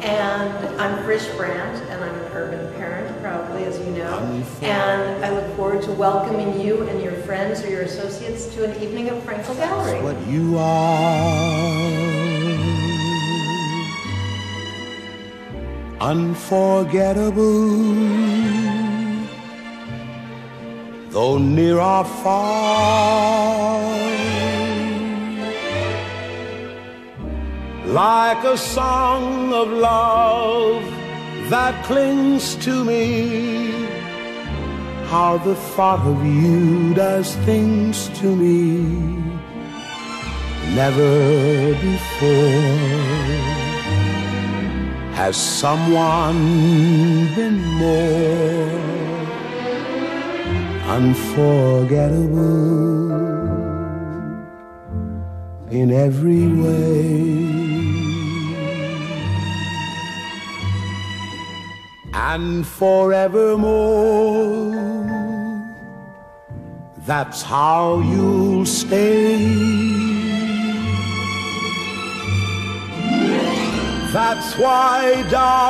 And I'm Frish Brandt, and I'm an urban parent, proudly, as you know. Mm-hmm. And I look forward to welcoming you and your friends or your associates to an evening at Fraenkel Gallery. What you are. Unforgettable. Though near or far. Like a song of love that clings to me. How the thought of you does things to me. Never before has someone been more unforgettable in every way. And forevermore, that's how you'll stay. That's why, darling.